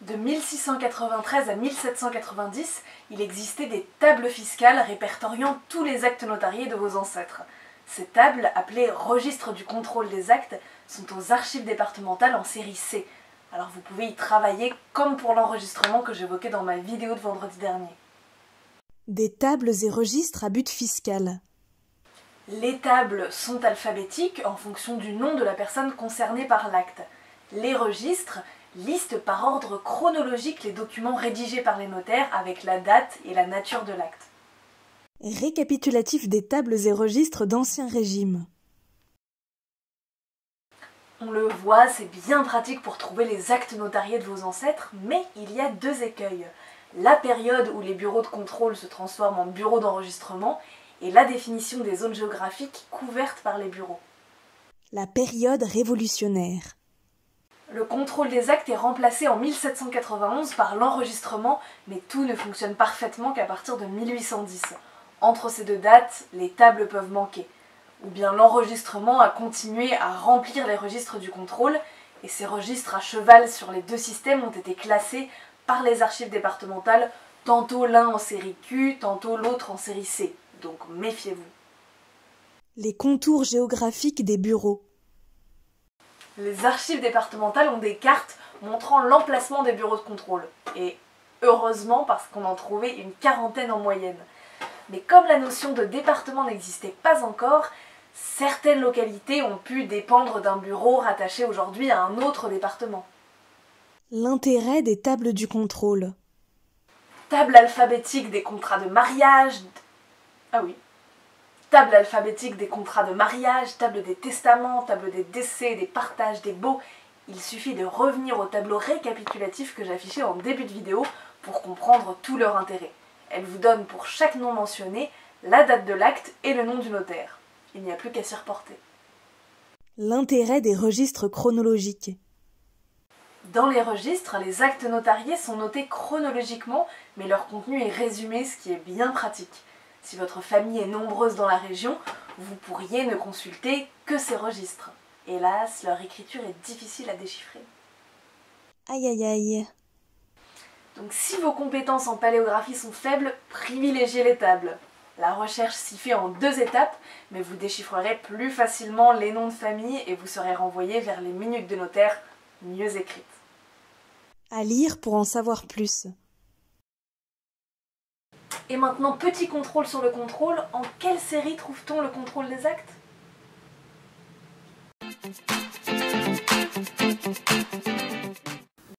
De 1693 à 1790, il existait des tables fiscales répertoriant tous les actes notariés de vos ancêtres. Ces tables, appelées registres du contrôle des actes, sont aux archives départementales en série C. Alors vous pouvez y travailler comme pour l'enregistrement que j'évoquais dans ma vidéo de vendredi dernier. Des tables et registres à but fiscal. Les tables sont alphabétiques en fonction du nom de la personne concernée par l'acte. Les registres listent par ordre chronologique les documents rédigés par les notaires avec la date et la nature de l'acte. Récapitulatif des tables et registres d'Ancien Régime. On le voit, c'est bien pratique pour trouver les actes notariés de vos ancêtres, mais il y a deux écueils. La période où les bureaux de contrôle se transforment en bureaux d'enregistrement et la définition des zones géographiques couvertes par les bureaux. La période révolutionnaire. Le contrôle des actes est remplacé en 1791 par l'enregistrement, mais tout ne fonctionne parfaitement qu'à partir de 1810. Entre ces deux dates, les tables peuvent manquer. Ou bien l'enregistrement a continué à remplir les registres du contrôle, et ces registres à cheval sur les deux systèmes ont été classés par les archives départementales, tantôt l'un en série Q, tantôt l'autre en série C. Donc méfiez-vous. Les contours géographiques des bureaux. Les archives départementales ont des cartes montrant l'emplacement des bureaux de contrôle. Et heureusement parce qu'on en trouvait une quarantaine en moyenne. Mais comme la notion de département n'existait pas encore, certaines localités ont pu dépendre d'un bureau rattaché aujourd'hui à un autre département. L'intérêt des tables du contrôle. Table alphabétique des contrats de mariage. Ah oui. Table alphabétique des contrats de mariage, table des testaments, table des décès, des partages, des baux. Il suffit de revenir au tableau récapitulatif que j'affichais en début de vidéo pour comprendre tout leur intérêt. Elle vous donne pour chaque nom mentionné la date de l'acte et le nom du notaire. Il n'y a plus qu'à s'y reporter. L'intérêt des registres chronologiques. Dans les registres, les actes notariés sont notés chronologiquement, mais leur contenu est résumé, ce qui est bien pratique. Si votre famille est nombreuse dans la région, vous pourriez ne consulter que ces registres. Hélas, leur écriture est difficile à déchiffrer. Aïe aïe aïe. Donc si vos compétences en paléographie sont faibles, privilégiez les tables. La recherche s'y fait en deux étapes, mais vous déchiffrerez plus facilement les noms de famille et vous serez renvoyé vers les minutes de notaire mieux écrites. À lire pour en savoir plus. Et maintenant, petit contrôle sur le contrôle. En quelle série trouve-t-on le contrôle des actes?